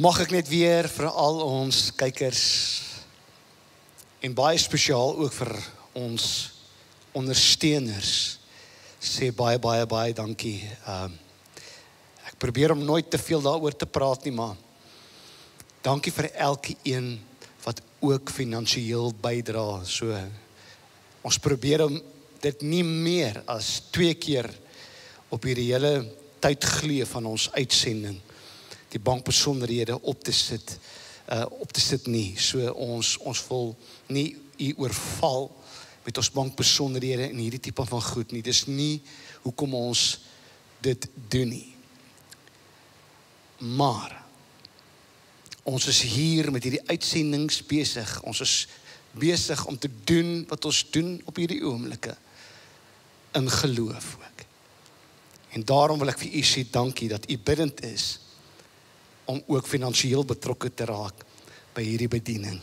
Mag ek net weer vir al ons kykers en baie spesiaal ook vir ons ondersteuners sê baie baie baie dankie. Ehm um, ek probeer om nooit te veel daaroor te praat nie, maar dankie vir elkeen wat ook finansiëel bydra. So ons probeer om dit nie meer as twee keer op hierdie hele tyd glee van ons uitsending die bankbesonderhede op te sit uh op te sit nie. So ons ons wil nie u oorval met ons bankbesonderhede en hierdie tipe van goed nie. Dis nie hoekom ons dit doen nie. Maar ons is hier met hierdie uitsendings besig. Ons is besig om te doen wat ons doen op hierdie oomblikke in geloof ook. En daarom wil ek vir u sê dankie dat u bidend is om ook finansiëel betrokke te raak by hierdie bediening.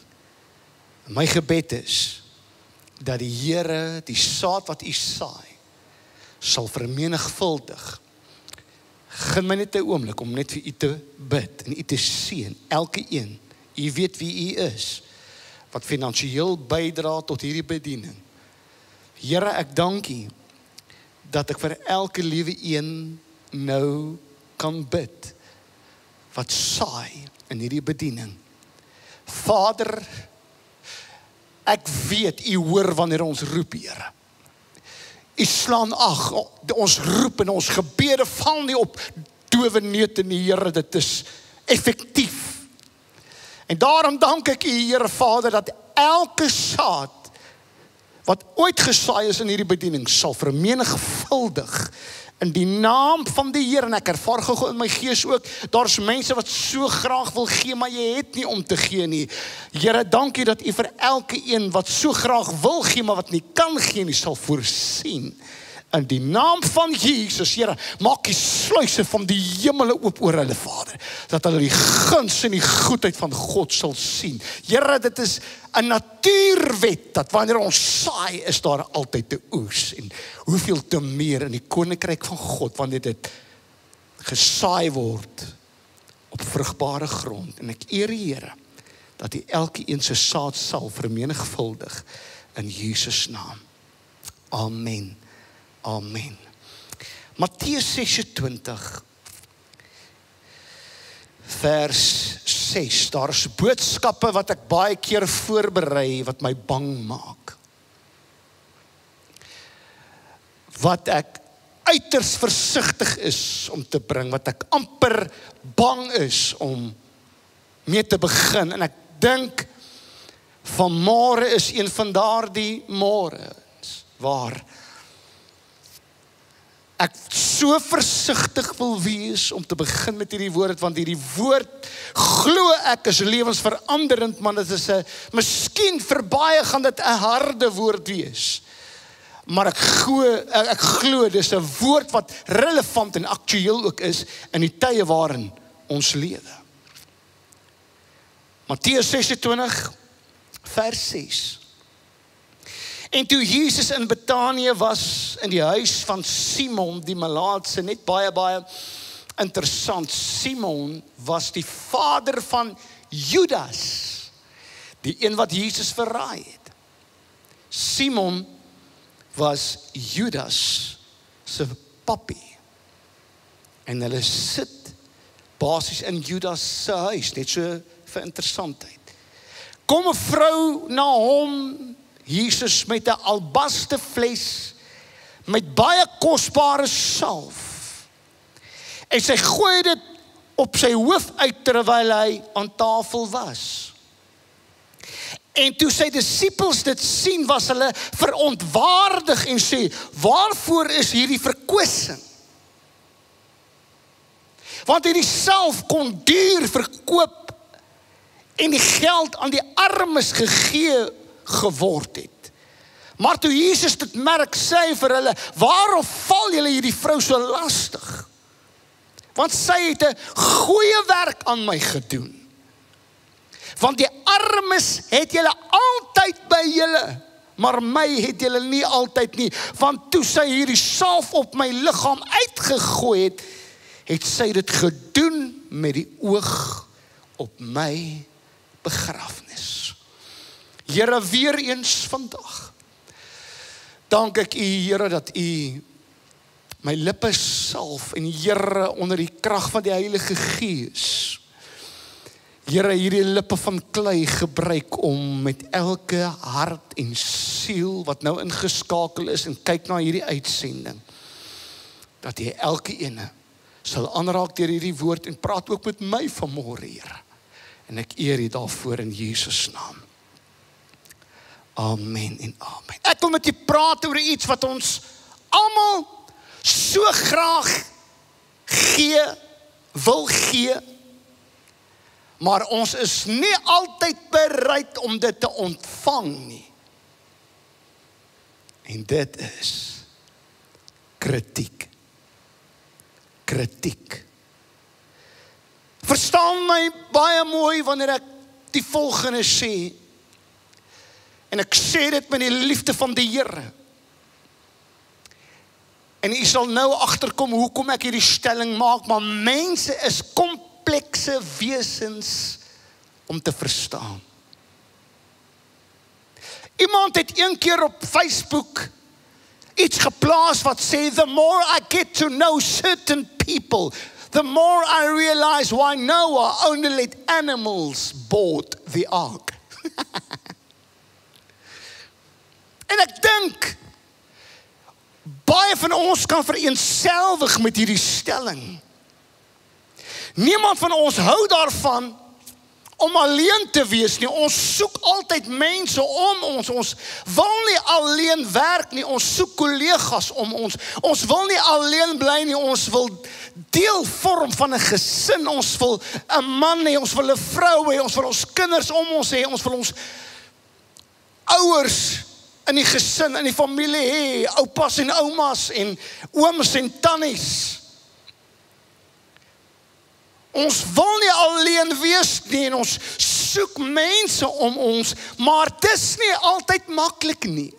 My gebed is dat die Here die saad wat u saai sal vermenigvuldig. Gen my net 'n oomblik om net vir u te bid en u te seën, elke een. U weet wie u is wat finansiëel bydra tot hierdie bediening. Here, ek dank u dat ek vir elke liewe een nou kan bid wat saai in hierdie bediening. Vader, ek weet u hoor wanneer ons roep, Here. U slaan ag, ons roep en ons gebede val nie op dowe neute nie, Here, dit is effektief. En daarom dank ek u, Here Vader, dat elke saad wat ooit gesaai is in hierdie bediening sal vermenigvuldig in die naam van die Here en ek ervaar gou in my gees ook daar's mense wat so graag wil gee maar jy het nie om te gee nie. Here, dankie dat U vir elke een wat so graag wil gee maar wat nie kan gee nie sal voorsien. In die naam van Jesus, Here, maak die sluise van die hemele oop oor hulle Vader, dat hulle die guns en die goedheid van God sal sien. Here, dit is 'n natuurwet dat wanneer ons saai, is daar altyd 'n oes en hoeveel te meer in die koninkryk van God wanneer dit gesaai word op vrugbare grond en ek eer die Here dat hy elkeen se saad sal vermenigvuldig in Jesus naam. Amen. Amen. Matteus 26 vers 6. Daar's boodskappe wat ek baie keer voorberei wat my bang maak. Wat ek uiters versigtig is om te bring, wat ek amper bang is om mee te begin en ek dink van môre is een van daardie môre waar ek so versigtig wil wees om te begin met hierdie woord want hierdie woord glo ek is lewensveranderend man. Dit is 'n miskien vir baie gaan dit 'n harde woord wees. Maar ek glo ek, ek glo dis 'n woord wat relevant en aktueel ook is in die tye waarin ons lewe. Matteus 26 vers 6 En toe Jesus in Betanië was in die huis van Simon die Malaatse net baie baie interessant. Simon was die vader van Judas. Die een wat Jesus verraai het. Simon was Judas se papi. En hulle sit basies in Judas se huis, net so vir interessantheid. Kom 'n vrou na hom Jesus met 'n albaste fles met baie kosbare salf. En sy gooi dit op sy hoof uit terwyl hy aan tafel was. En toe sy disippels dit sien, was hulle verontwaardig en sê: "Waarvoor is hierdie verkwissing?" Want hierdie salf kon duur verkoop en die geld aan die armes gegee geword het. Maar toe Jesus dit merk, sê hy vir hulle: "Waarom val julle hierdie vrou so lastig? Want sy het 'n goeie werk aan my gedoen. Want die armes het julle altyd by julle, maar my het julle nie altyd nie. Want toe sy hierdie salf op my liggaam uitgegooi het, het sy dit gedoen met die oog op my begrafnis. Here weer eens vandag. Dank ek U Here dat U my lippe salf en Here onder die krag van die Heilige Gees. Here hierdie lippe van klei gebruik om met elke hart en siel wat nou ingeskakel is en kyk na hierdie uitsending dat jy elke ene sal aanraak deur hierdie woord en praat ook met my vanmôre Here. En ek eer U daarvoor in Jesus naam. Amen en amen. Ek wil met u praat oor iets wat ons almal so graag gee, wil gee. Maar ons is nie altyd bereid om dit te ontvang nie. En dit is kritiek. Kritiek. Verstaan my baie mooi wanneer ek die volgende sê. En ek sê dit met die liefde van die Here. En u sal nou agterkom hoekom ek hierdie stelling maak, maar mense is komplekse wesens om te verstaan. Iemand het een keer op Facebook iets geplaas wat sê the more I get to know certain people, the more I realize why Noah only let animals board the ark. En ek dink baie van ons kan vereenselwig met hierdie stelling. Niemand van ons hou daarvan om alleen te wees nie. Ons soek altyd mense om ons. Ons wil nie alleen werk nie. Ons soek kollegas om ons. Ons wil nie alleen bly nie. Ons wil deel vorm van 'n gesin. Ons wil 'n man hê, ons wil 'n vrou hê, ons wil ons kinders om ons hê, ons wil ons ouers in die gesin, in die familie hê, oupas en oumas en ooms en tannies. Ons wil nie alleen wees nie en ons soek mense om ons, maar dit is nie altyd maklik nie.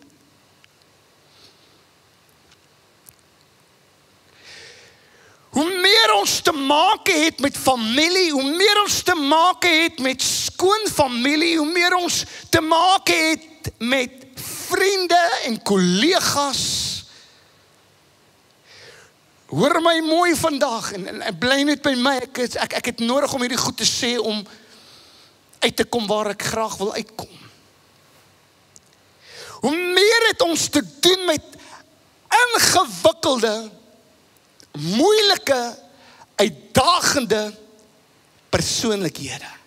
Hoe meer ons te maak het met familie, hoe meer ons te maak het met skoonfamilie, hoe meer ons te maak het met vriende en kollegas. Hoor my mooi vandag en, en, en bly net by my. Ek het, ek ek het nodig om hierdie goed te sê om uit te kom waar ek graag wil uitkom. Hoe meer het ons te doen met ingewikkelde, moeilike, uitdagende persoonlikhede.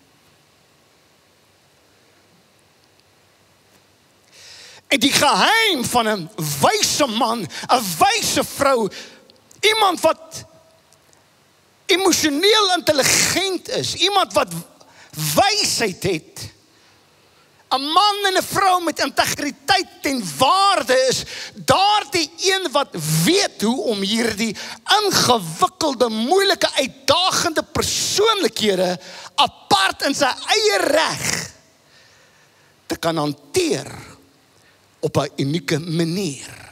Die geheim van 'n wyse man, 'n wyse vrou, iemand wat emosioneel intelligent is, iemand wat wysheid het. 'n Man en 'n vrou met integriteit en waarde is daardie een wat weet hoe om hierdie ingewikkelde, moeilike, uitdagende persoonlikhede apart in sy eie reg te kan hanteer op 'n unieke manier.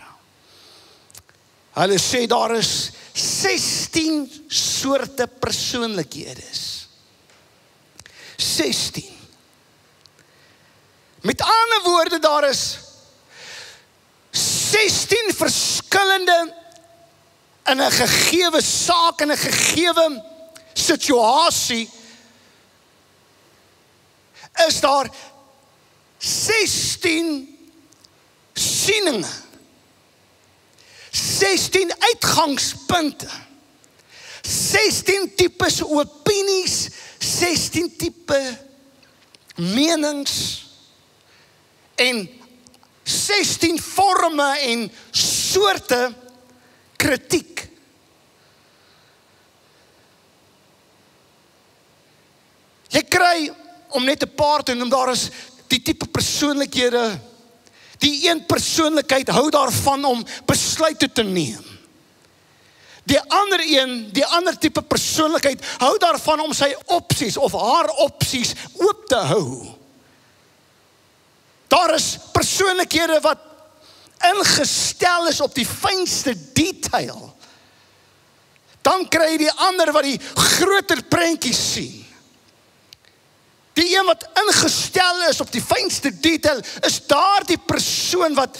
Hulle sê daar is 16 soorte persoonlikhede. 16. Met ander woorde daar is 16 verskillende in 'n gegeewe saak en 'n gegeewe situasie is daar 16 sieninge. 16 uitgangspunte. 16 tipes opinies, 16 tipe menings en 16 forme en soorte kritiek. Jy kry om net 'n paar te noem, daar is die tipe persoonlikhede Die een persoonlikheid hou daarvan om besluite te neem. Die ander een, die ander tipe persoonlikheid hou daarvan om sy opsies of haar opsies oop te hou. Daar is persoonlikhede wat ingestel is op die fynste detail. Dan kry jy die ander wat die groter prentjies sien. Die een wat ingestel is op die fynste detail is daardie persoon wat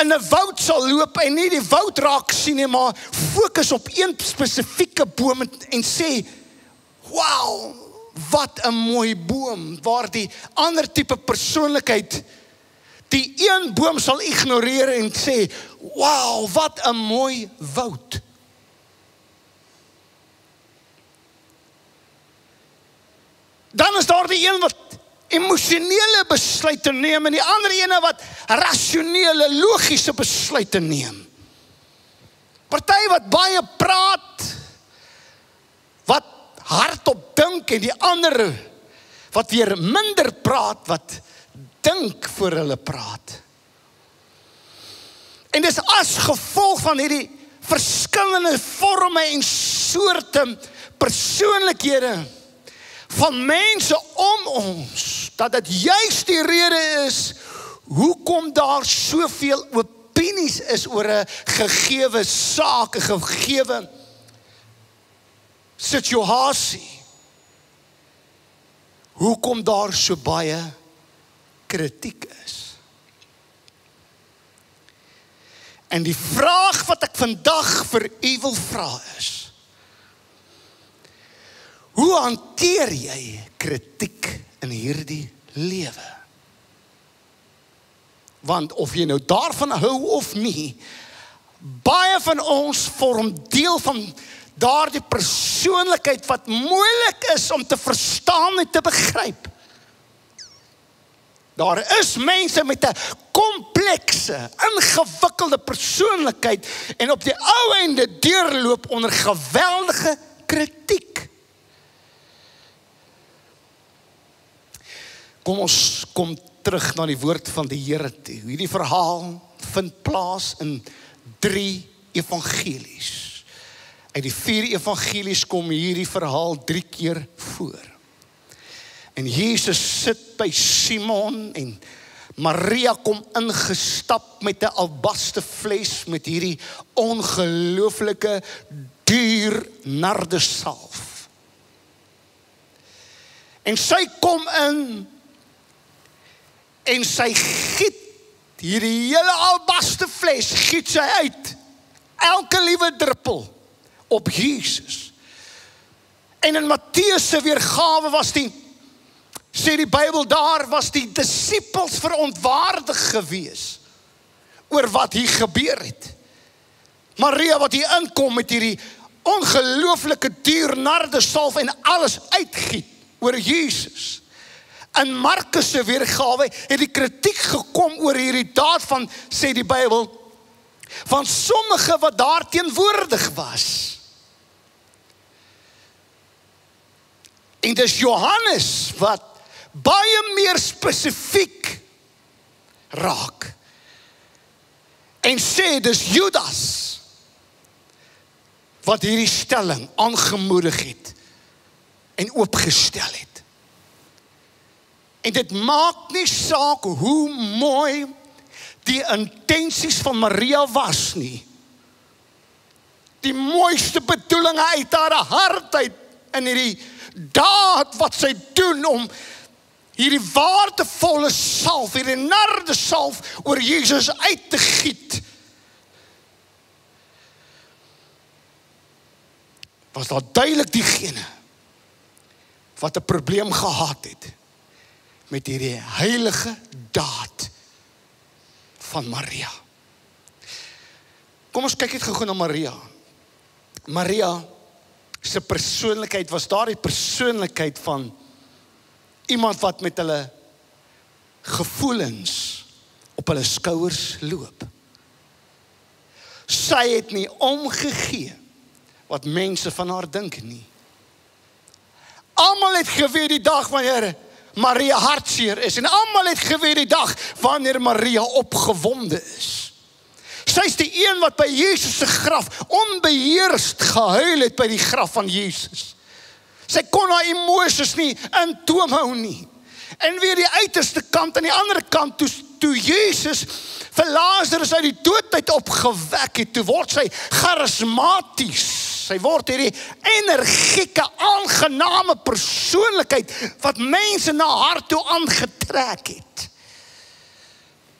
in 'n woud sal loop en nie die woud raak sien nie, maar fokus op een spesifieke boom en, en sê, "Wow, wat 'n mooi boom." Waar die ander tipe persoonlikheid die een boom sal ignoreer en sê, "Wow, wat 'n mooi woud." Dan is daar die een wat emosionele besluite neem en die ander ene wat rasionele, logiese besluite neem. Party wat baie praat wat hardop dink en die ander wat weer minder praat wat dink voor hulle praat. En dis as gevolg van hierdie verskillende forme en soorte persoonlikhede van mense om ons dat dit juis die rede is hoekom daar soveel opinies is oor 'n gegeewe saak, 'n gegeewe situasie. Hoekom daar so baie kritiek is. En die vraag wat ek vandag vir u wil vra is: Hoe hanteer jy kritiek in hierdie lewe? Want of jy nou daarvan hou of nie, baie van ons vorm deel van daardie persoonlikheid wat moeilik is om te verstaan en te begryp. Daar is mense met 'n komplekse, ingewikkelde persoonlikheid en op die ou einde deurloop onder geweldige kritiek. Kom ons kom terug na die woord van die Here toe. Hierdie verhaal vind plaas in 3 evangelies. Uit die 4 evangelies kom hierdie verhaal 3 keer voor. En Jesus sit by Simon en Maria kom ingestap met 'n albaste fles met hierdie ongelooflike duur nardesalf. En sy kom in en sy giet hierdie hele albaste fles giet sy uit elke liewe druppel op Jesus. En in Matteus se weergawe was die sê die Bybel daar was die disippels verontwaardig gewees oor wat hier gebeur het. Maria wat hier inkom met hierdie ongelooflike duur nardesalf en alles uitgiet oor Jesus. In Markus se weergawe het die kritiek gekom oor hierdie daad van sê die Bybel van sommige wat daar teenwoordig was. En dis Johannes wat baie meer spesifiek raak. En sê dis Judas wat hierdie stelling aangemoedig het en oopgestel het. En dit maak nie saak hoe mooi die intensies van Maria was nie. Die mooiste bedoelinge uit haar hart uit in hierdie daad wat sy doen om hierdie waardevolle salf, hierdie narde salf oor Jesus uit te giet. Was daar duidelik diegene wat 'n probleem gehad het met hierdie heilige daad van Maria. Kom ons kyk net gou-gou na Maria. Maria se persoonlikheid was daardie persoonlikheid van iemand wat met hulle gevoelens op hulle skouers loop. Sy het nie omgegee wat mense van haar dink nie. Almal het geweet die dag wanneer Maria hartseer is en almal het geweet die dag wanneer Maria opgewonde is. Sy's die een wat by Jesus se graf onbeheerst gehuil het by die graf van Jesus. Sy kon haar emosies nie in toom hou nie. En weer die uiterste kant aan die ander kant toe toe Jesus vir Lazarus uit die dood uit opgewek het, toe word sy charismaties Hy word hierdie energieke, aangename persoonlikheid wat mense na hart toe aangetrek het.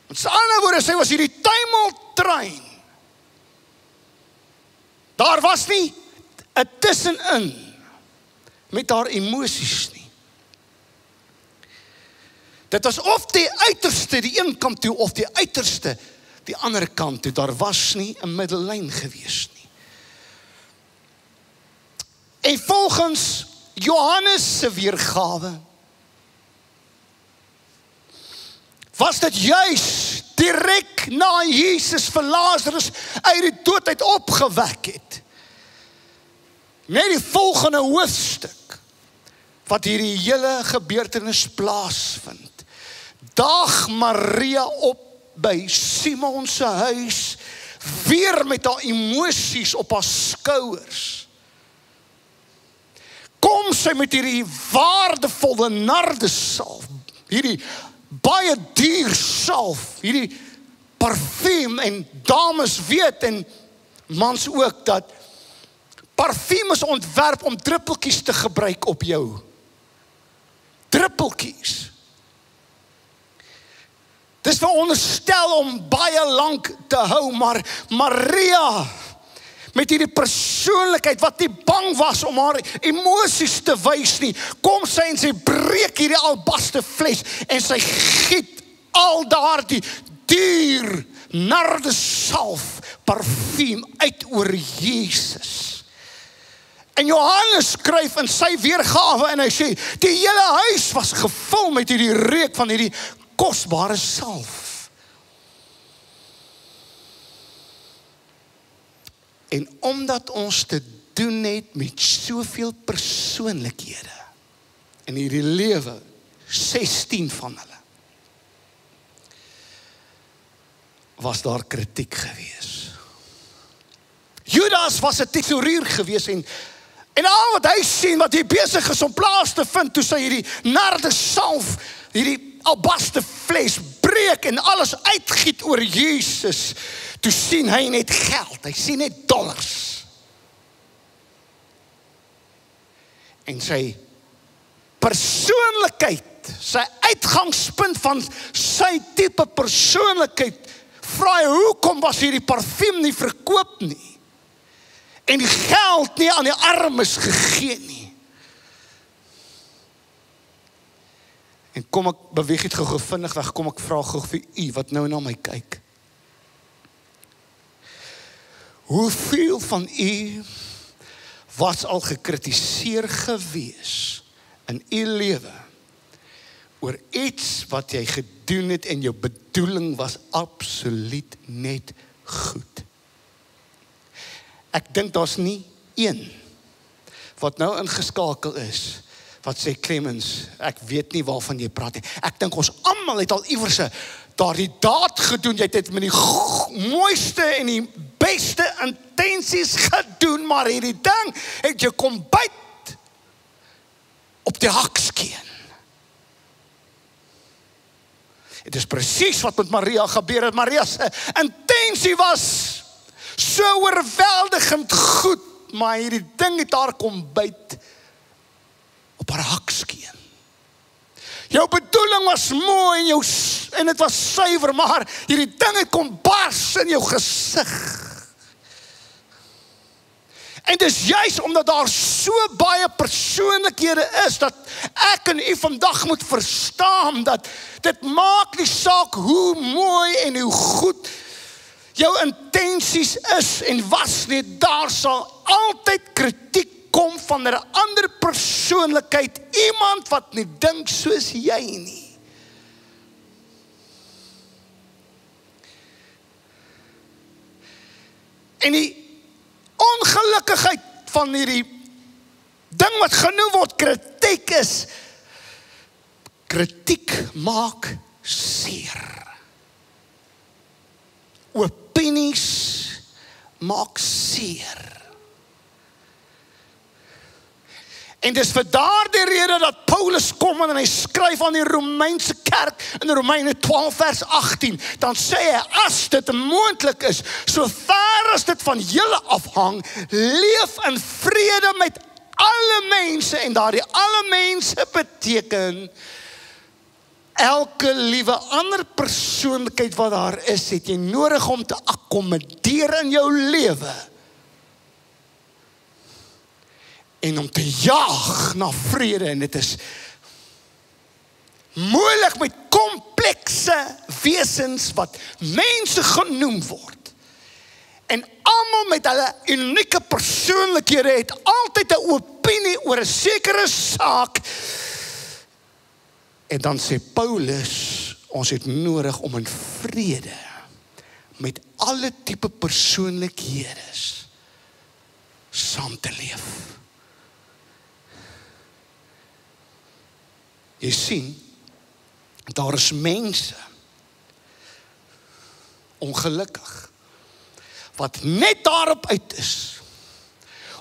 Met ander woorde, sy was hierdie tuimeltrein. Daar was nie 'n tussenin met haar emosies nie. Dit was of die uiterste die een kant toe of die uiterste die ander kant toe. Daar was nie 'n middellyn gewees nie. En volgens Johannes se weergawe was dit juis direk na Jesus vir Lazarus uit die dood uit opgewek het. Net die volgende hoofstuk wat hierdie hele gebeurtenis plaasvind. Dag Maria op by Simon se huis weer met haar emosies op haar skouers. Kom sy met hierdie waardevolle nardesalf, hierdie baie duur salf, hierdie parfuum en dames weet en mans ook dat parfuum is ontwerp om druppeltjies te gebruik op jou. Druppeltjies. Dis veronderstel om baie lank te hou, maar Maria met hierdie persoonlikheid wat nie bang was om haar emosies te wys nie, kom sy en sy breek hierdie albaste fles en sy giet al daardie duur nardesalf parfuum uit oor Jesus. En Johannes skryf in sy weergawe en hy sê die hele huis was gevul met hierdie reuk van hierdie kosbare salf. En omdat ons te doen het met soveel persoonlikhede in hierdie lewe, 16 van hulle was daar kritiek gewees. Judas was 'n tesourier gewees en en al wat hy sien wat hy besig is om plaas te vind toe sy hierdie narde salf, hierdie albaste fles breek en alles uitgiet oor Jesus. Toe sien hy net geld. Hy sien net dollars. En sy persoonlikheid, sy uitgangspunt van sy tipe persoonlikheid vra hy hoekom was hierdie parfuum nie verkoop nie? En die geld nie aan die armes gegee nie. En kom ek beweeg dit gou vinnig weg. Kom ek vra gou vir u wat nou na my kyk. Hoeveel van u was al gekritiseer gewees in u lewe oor iets wat jy gedoen het en jou bedoeling was absoluut net goed. Ek dink daar's nie een wat nou ingeskakel is wat sê Clemens, ek weet nie waarvan jy praat nie. Ek dink ons almal het al iewers 'n daardie daad gedoen. Jy het dit met die mooiste en die beste intensies gedoen, maar hierdie ding het jy kom byt op die hakskeen. Dit is presies wat met Maria gebeur het. Maria se intensie was so oorweldigend goed, maar hierdie ding het haar kom byt op haar hakskeen. Jou bedoeling was mooi en jou en dit was suiwer, maar hierdie ding het kom bars in jou gesig. En dis juis omdat daar so baie persoonlikhede is dat ek en u vandag moet verstaan dat dit maak nie saak hoe mooi en hoe goed jou intensies is en was nie daar sal altyd kritiek kom van 'n ander persoonlikheid, iemand wat nie dink soos jy nie. En die ongelukkigheid van hierdie ding wat genoem word kritiek is kritiek maak seer. Opinies maak seer. En dis vir daardie rede dat Paulus kom en hy skryf aan die Romeinse kerk in Romeine 12 vers 18, dan sê hy as dit moontlik is, so ver as dit van julle afhang, leef in vrede met alle mense en daardie alle mense beteken elke liewe ander persoonlikheid wat daar is, het jy nodig om te akkommodeer in jou lewe. En om te jaag na vrede en dit is moeilik met komplekse wesens wat mense genoem word. En almal met hulle unieke persoonlikhede het altyd 'n opinie oor 'n sekere saak En dan sê Paulus, ons het nodig om in vrede met alle tipe persoonlikhede saam te leef. Jy sien, daar is mense ongelukkig wat net daarop uit is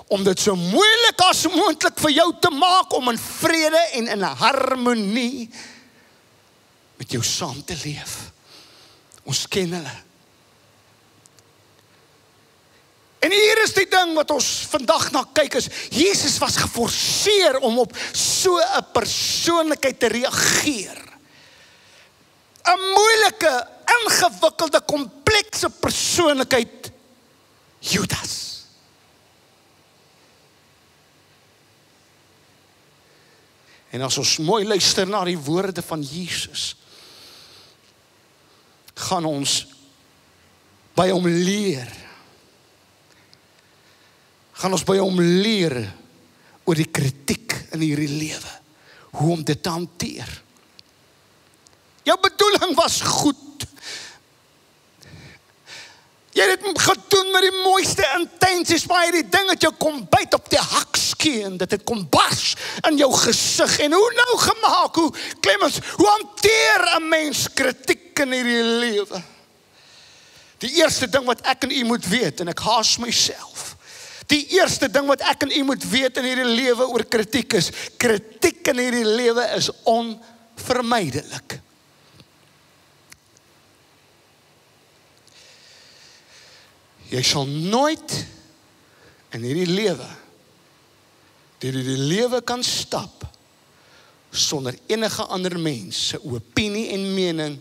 om dit so moeilik as moontlik vir jou te maak om in vrede en in harmonie met jou saam te leef. Ons ken hulle. En hier is die ding wat ons vandag na kyk is Jesus was geforseer om op so 'n persoonlikheid te reageer. 'n Moeilike, ingewikkelde, komplekse persoonlikheid Judas. En as ons mooi luister na die woorde van Jesus, gaan ons by hom leer. Gaan ons by hom leer oor die kritiek in hierdie lewe, hoe om dit te hanteer. Jou bedoeling was goed. Jy het dit gedoen met die mooiste intensies, maar hierdie ding het jou kom byt op die hakskeen. Dit het kom bars in jou gesig. En hoe nou gemaak? Hoe Clemens, hoe hanteer 'n mens kritiek in hierdie lewe? Die eerste ding wat ek en u moet weet en ek haas myself. Die eerste ding wat ek en u moet weet in hierdie lewe oor kritiek is, kritiek in hierdie lewe is onvermydelik. Jy sal nooit in hierdie lewe deur die lewe kan stap sonder enige ander mens se opinie en mening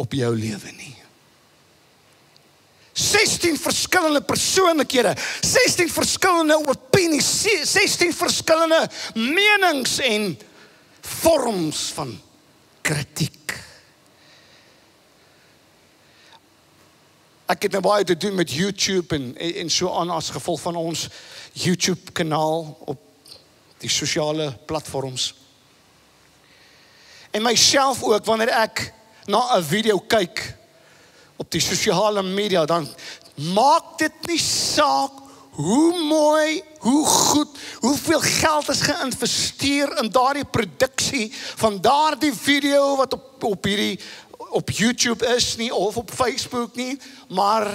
op jou lewe nie. 16 verskillende persoonlikhede, 16 verskillende opinies, 16 verskillende menings en vorms van kritiek. ek het nou baie te doen met YouTube en en so aan as gevolg van ons YouTube kanaal op die sosiale platforms. En myself ook wanneer ek na 'n video kyk op die sosiale media dan maak dit nie saak hoe mooi, hoe goed, hoeveel geld is geïnvesteer in daardie produksie van daardie video wat op op hierdie op YouTube is nie of op Facebook nie, maar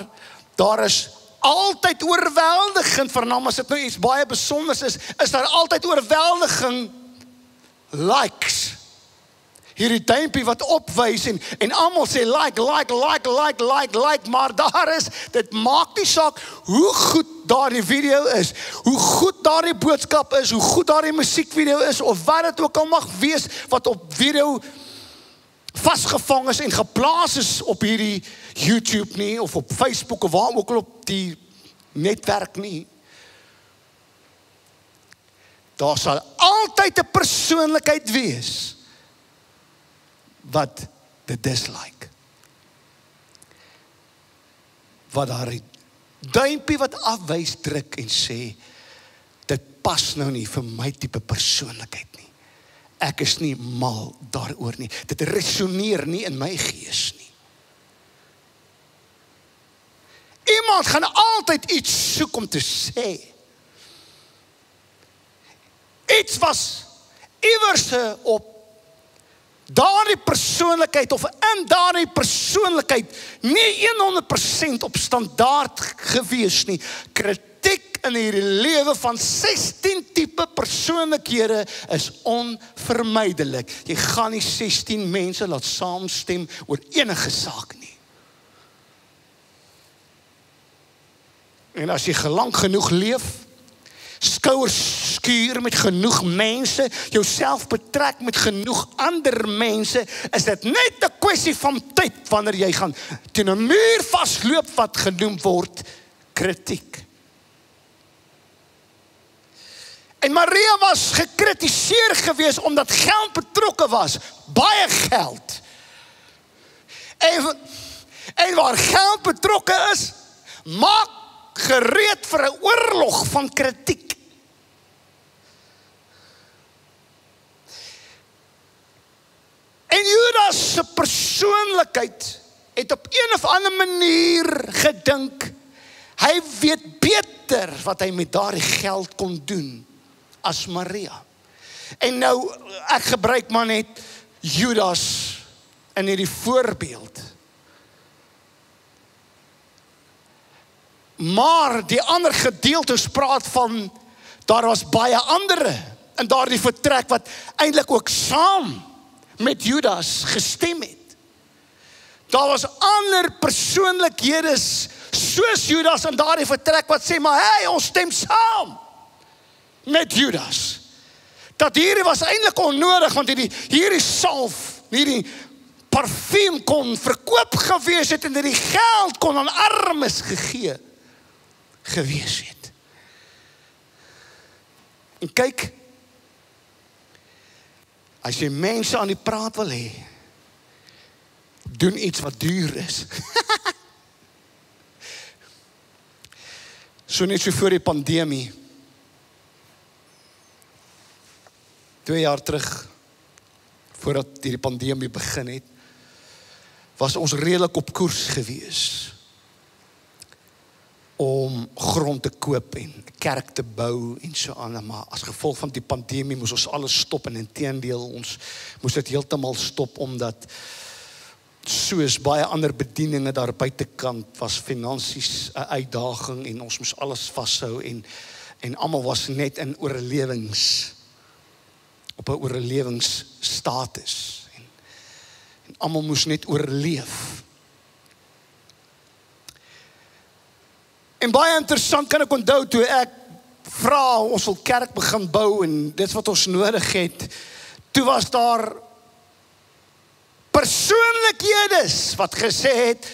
daar is altyd oorweldigend vernam as dit nou iets baie besonders is, is daar altyd oorweldiging likes. Hierdie duimpie wat opwys en en almal sê like like like like like like maar daar is dit maak nie saak hoe goed daardie video is, hoe goed daardie boodskap is, hoe goed daardie musiekvideo is of wat dit ook al mag wees wat op video vasgevang is en geplaas is op hierdie YouTube nie of op Facebook of waar ook al op die netwerk nie. Daar sal altyd 'n persoonlikheid wees wat dit dislike. Wat daar duimpie wat afwys druk en sê dit pas nou nie vir my tipe persoonlikheid nie. Ek is nie mal daaroor nie. Dit resoneer nie in my gees nie. Iemand gaan altyd iets soek om te sê. Iets was iewers op daardie persoonlikheid of in daardie persoonlikheid nie 100% op standaard gewees nie. Kritiek in hierdie lewe van 16 tipe persoonlikhede is onvermydelik. Jy gaan nie 16 mense laat saamstem oor enige saak nie. En as jy gelank genoeg leef, skouers skuur met genoeg mense, jouself betrek met genoeg ander mense, is dit net 'n kwessie van tyd wanneer jy gaan teen 'n muur vasloop wat genoem word kritiek. En Maria was gekritiseer geweest omdat geld betrokke was, baie geld. En en waar geld betrokke is, maak gereed vir 'n oorlog van kritiek. En Judas se persoonlikheid het op een of ander manier gedink hy weet beter wat hy met daardie geld kon doen as Maria. En nou ek gebruik maar net Judas in hierdie voorbeeld. Maar die ander gedeeltes praat van daar was baie ander in daardie vertrek wat eintlik ook saam met Judas gestem het. Daar was ander persoonlikhede soos Judas in daardie vertrek wat sê maar hey ons stem saam met Judas. Dat hierdie was eintlik onnodig want hierdie hierdie salf, hierdie parfuum kon verkoop gewees het en hierdie geld kon aan armes gegee gewees het. En kyk as jy mense aan die praat wil hê, doen iets wat duur is. so net so voor die pandemie 2 jaar terug voordat hierdie pandemie begin het was ons redelik op koers gewees om grond te koop en kerk te bou en so aan maar as gevolg van die pandemie moes ons alles stop en intedeel ons moes dit heeltemal stop omdat soos baie ander bedieninge daar buitekant was finansies 'n uitdaging en ons moes alles vashou en en almal was net in oorlewings op 'n oorlewingsstatus en en almal moes net oorleef. En baie interessant kan ek onthou toe ek vra ons wil kerk begin bou en dit wat ons nodig het. Toe was daar persoonlikhede wat gesê het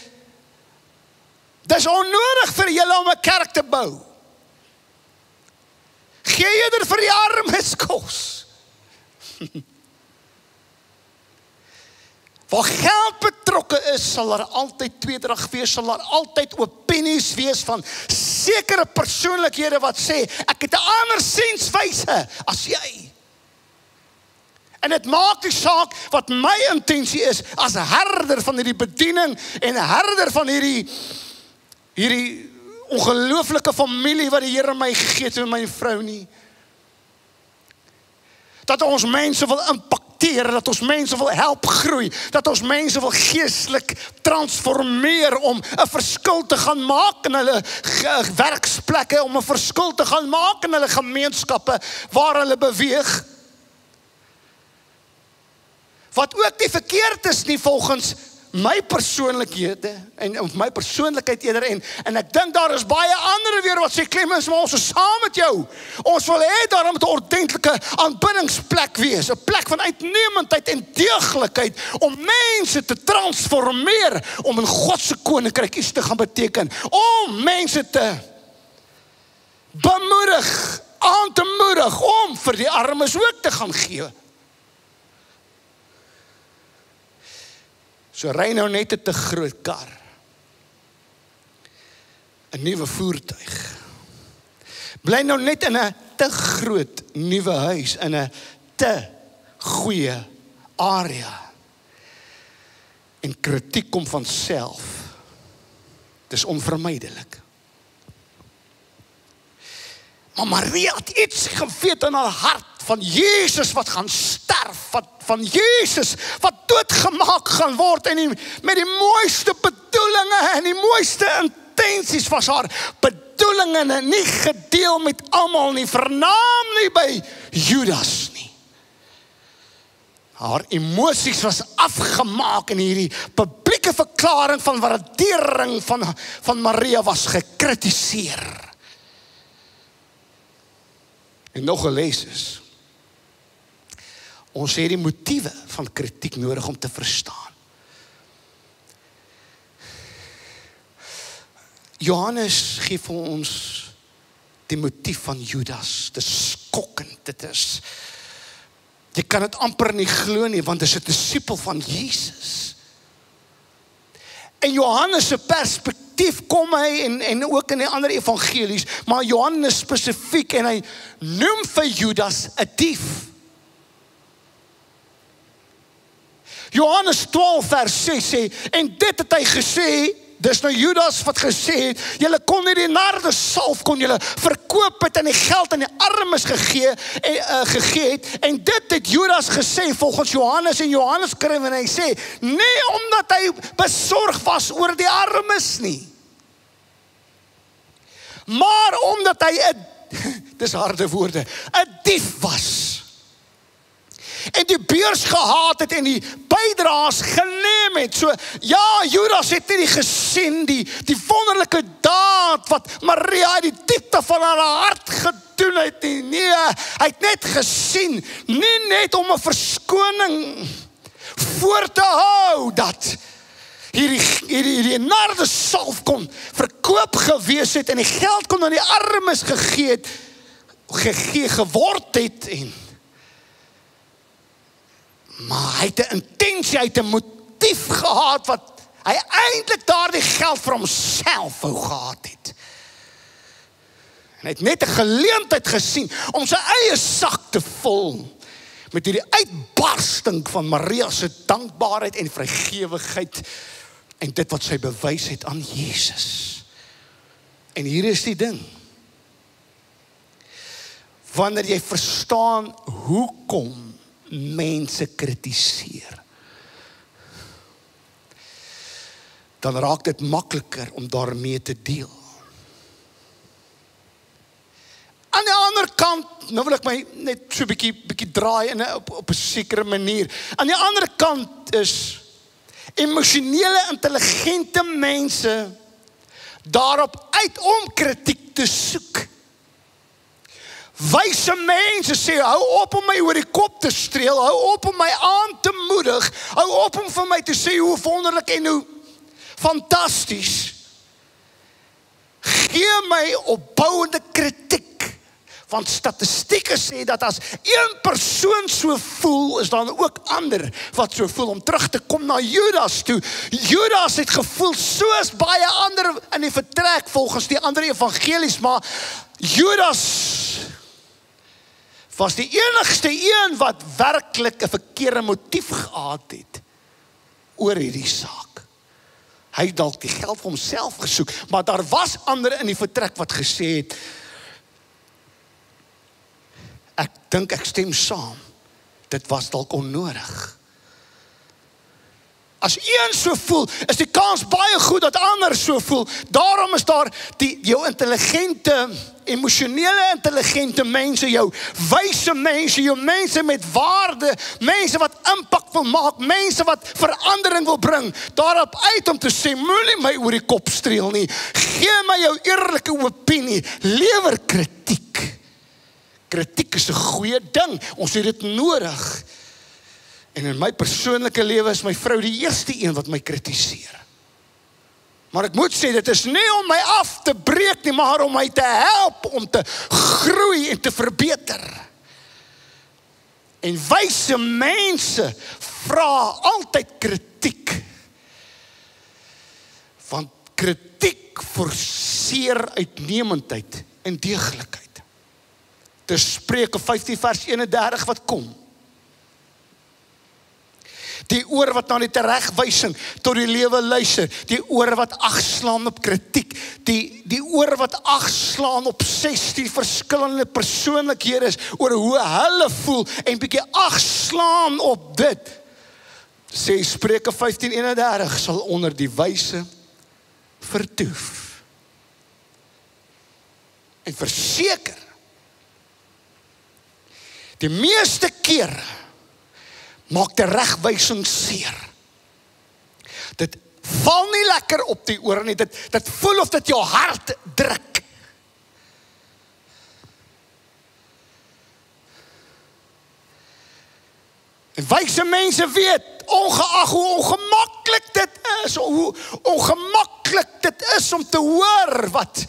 dis onnodig vir julle om 'n kerk te bou. Gee eerder vir die armes kos. Waar geld betrokke is, sal daar altyd tweedrag wees, sal daar altyd opinies wees van sekere persoonlikhede wat sê ek het 'n ander sienswyse as jy. En dit maak nie saak wat my intensie is as herder van hierdie bediening en herder van hierdie hierdie ongelooflike familie wat die Here my gegee het met my vrou nie dat ons mense wil impakteer, dat ons mense wil help groei, dat ons mense wil geestelik transformeer om 'n verskil te gaan maak in hulle werksplekke, om 'n verskil te gaan maak in hulle gemeenskappe waar hulle beweeg. Wat ook nie verkeerd is nie volgens my persoonlikhede en of my persoonlikheid eerder en en ek dink daar is baie ander weer wat sê Clemens maar ons is saam met jou. Ons wil hê daar moet 'n ordentlike aanbiddingsplek wees, 'n plek van uitnemendheid en deeglikheid om mense te transformeer om in God se koninkryk iets te gaan beteken, om mense te bemoedig, aan te moedig om vir die armes ook te gaan gee. So ry nou net 'n te groot kar. 'n Nuwe voertuig. Bly nou net in 'n te groot nuwe huis in 'n te goeie area. En kritiek kom van self. Dis onvermydelik. Maar Maria het iets geweet in haar hart van Jesus wat gaan sterf, wat van Jesus wat doodgemaak gaan word en die, met die mooiste bedoelings en die mooiste intensies was haar bedoelinge nie gedeel met almal nie, vernaam nie by Judas nie. Haar emosies was afgemaak in hierdie publieke verklaring van waardering van van Maria was gekritiseer. En nog gelees is ons het die motiewe van kritiek nodig om te verstaan. Johannes gee vir ons die motief van Judas. Dit is skokkend. Dit is jy kan dit amper nie glo nie want dit is 'n disipel van Jesus. En Johannes se perspektief kom hy en en ook in die ander evangelies, maar Johannes spesifiek en hy noem vir Judas 'n dief. Johannes 12 vers 6 sê en dit het hy gesê Dis nou Judas wat gesê het, julle kon nie die narde salf kon julle verkoop het en die geld aan die armes gegee en uh, gegee het en dit het Judas gesê volgens Johannes en Johannes skryf en hy sê nie omdat hy besorg was oor die armes nie. Maar omdat hy 'n dis harde woorde, 'n dief was en die beurs gehaat het en die bydraes geneem het. So ja, Judas het nie gesien die die wonderlike daad wat Maria uit die diepte van haar hart gedoen het nie. Nee, hy het net gesien, nie net om 'n verskoning voor te hou dat hierdie hierdie hierdie narde salf kon verkoop gewees het en die geld kon aan die armes gegee het gegee geword het en Maar hy het 'n intensie, hy het 'n motief gehad wat hy eintlik daardie geld vir homself wou gehad het. En hy het net 'n geleentheid gesien om sy eie sak te vul met hierdie uitbarsting van Maria se dankbaarheid en vrygewigheid en dit wat sy bewys het aan Jesus. En hier is die ding. Wanneer jy verstaan hoekom mense kritiseer. Dan raak dit makliker om daarmee te deel. Aan die ander kant, nou wil ek my net so 'n bietjie bietjie draai in 'n op, op 'n sekere manier. Aan die ander kant is emosionele intelligente mense daarop uit om kritiek te soek. Wyse mense sê hou op om my oor die kop te streel, hou op om my aan te moedig, hou op om vir my te sê hoe wonderlik en hoe fantasties. Gee my opbouende kritiek. Want statistieke sê dat as een persoon so voel, is daar ook ander wat so voel om terug te kom na Judas toe. Judas het gevoel soos baie ander in die vertrek volgens die ander evangelies, maar Judas was die enigste een wat werklik 'n verkeerde motief gehad het oor hierdie saak. Hy het dalk die geld vir homself gesoek, maar daar was ander in die vertrek wat gesê het ek dink ek stem saam. Dit was dalk onnodig. As een so voel, is die kans baie goed dat ander so voel. Daarom is daar die jou intelligente, emosionele intelligente mense, jou wyse mense, jou mense met waarde, mense wat impak wil maak, mense wat verandering wil bring. Daarop uit om te sê, moenie my oor die kop streel nie. Gee my jou eerlike opinie, lewer kritiek. Kritiek is 'n goeie ding. Ons het dit nodig. En in my persoonlike lewe is my vrou die eerste een wat my kritiseer. Maar ek moet sê dit is nie om my af te breek nie, maar om my te help om te groei en te verbeter. En wyse mense vra altyd kritiek. Want kritiek forceer uitnemendheid en deeglikheid. Dis Spreuke 15 vers 31 wat kom die oor wat na die teregwysing tot die lewe luister, die oor wat agslaan op kritiek, die die oor wat agslaan op 16 verskillende persoonlikhede is oor hoe hulle voel en bietjie agslaan op dit. Sê Spreuke 15:31 sal onder die wyse vertoef. en verseker die meeste kere maak die regwysing seer. Dit val nie lekker op die ore nie. Dit dit voel of dit jou hart druk. En wyse mense weet ongeag hoe ongemaklik dit is, hoe ongemaklik dit is om te hoor wat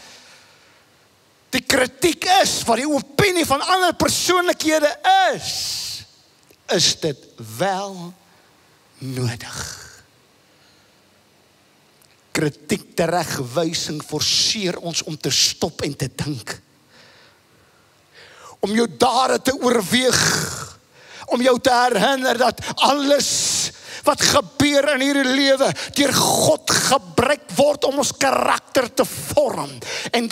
die kritiek is, wat die opinie van ander persoonlikhede is, is dit wel nodig. Kritiek teregwysing forceer ons om te stop en te dink. Om jou dade te oorweeg om jou te herinner dat alles wat gebeur in hierdie lewe deur God gebruik word om ons karakter te vorm en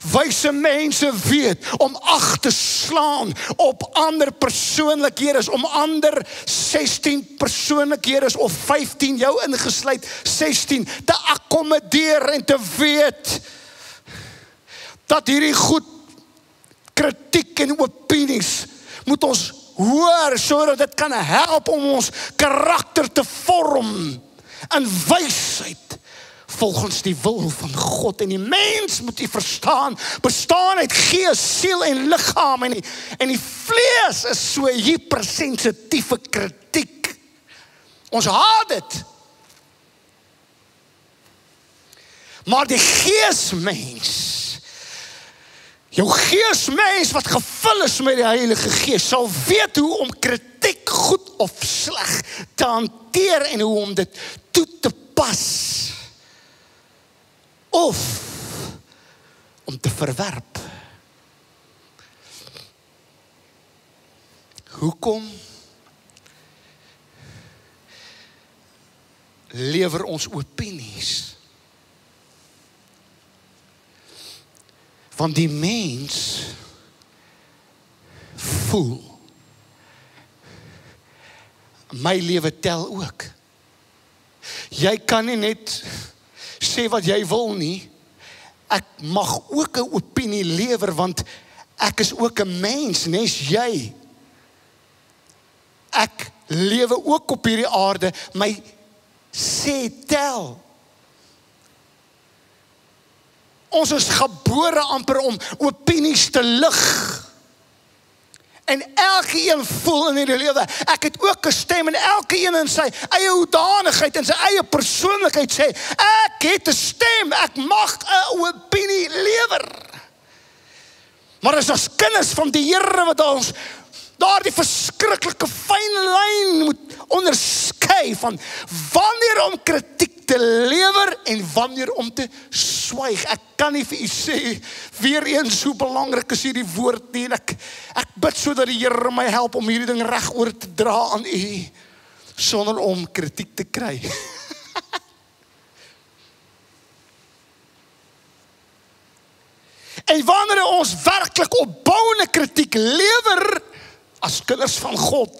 wyse mense weet om ag te slaan op ander persoonlikhede om ander 16 persoonlikhede of 15 jou ingesluit 16 te akkommodeer en te weet dat hierdie goed kritiek en opinies moet ons hoor sodat dit kan help om ons karakter te vorm in wysheid volgens die wil van God en die mens moet jy verstaan bestaan uit gees, siel en liggaam en die, en die vlees is so hypersensitiewe kritiek. Ons haat dit. Maar die geesmens Jou geesmens wat gevul is met die Heilige Gees sal weet hoe om kritiek goed of sleg te hanteer en hoe om dit toe te pas. Of om te verwerp. Hoekom lewer ons opinies? Want die mens voel my lewe tel ook. Jy kan nie net sê wat jy wil nie. Ek mag ook 'n opinie lewer want ek is ook 'n mens, nes jy. Ek lewe ook op hierdie aarde. My sê tel. Ons is gebore amper om opinies te lig. En elkeen voel in hierdie lewe, ek het ook 'n stem en elkeen in sy eie hoedanigheid en sy eie persoonlikheid sê, ek het 'n stem, ek mag 'n opinie lewer. Maar as ons kinders van die Here wat ons daardie verskriklike fyn lyn moet onderskei van wanneer om kritiek te lewer en wanneer om te swyg. Ek kan nie vir u sê weer eens hoe belangrik is hierdie woord nie. Ek ek bid sodat die Here my help om hierdie ding reg oor te dra aan u sonder om kritiek te kry. en wanneer ons werklik opbouende kritiek lewer as kinders van God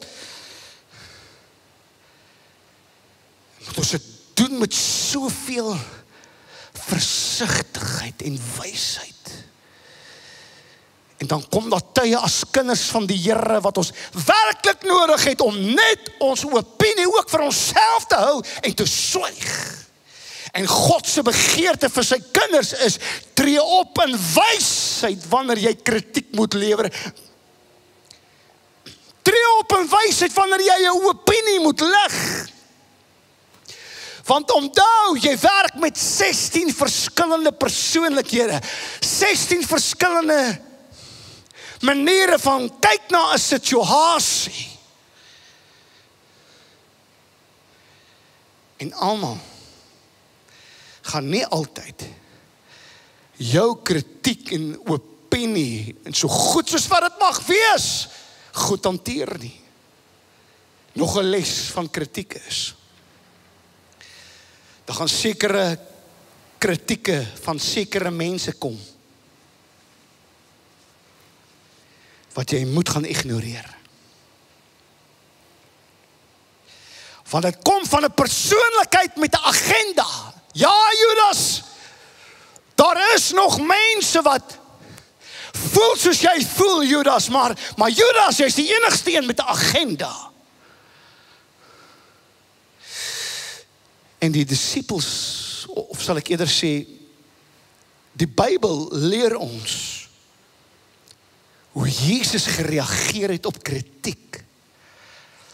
moet ons dit doen met soveel versigtigheid en wysheid. En dan kom daar tye as kinders van die Here wat ons werklik nodig het om net ons opinie ook vir onsself te hou en te swyg. En God se begeerte vir sy kinders is tree op in wysheid wanneer jy kritiek moet lewer. Tree op in wysheid wanneer jy 'n opinie moet lig. Want onthou, jy werk met 16 verskillende persoonlikhede. 16 verskillende maniere van kyk na 'n situasie. En almal gaan nie altyd jou kritiek en opinie en so goed soos wat dit mag wees, goed hanteer nie. Nog 'n les van kritiek is daar gaan sekere kritieke van sekere mense kom wat jy moet gaan ignoreer. Want dit kom van 'n persoonlikheid met 'n agenda. Ja, Judas. Daar is nog mense wat voel soos jy voel Judas, maar maar Judas is die enigste een met 'n agenda. En die disippels of sal ek eerder sê die Bybel leer ons hoe Jesus gereageer het op kritiek.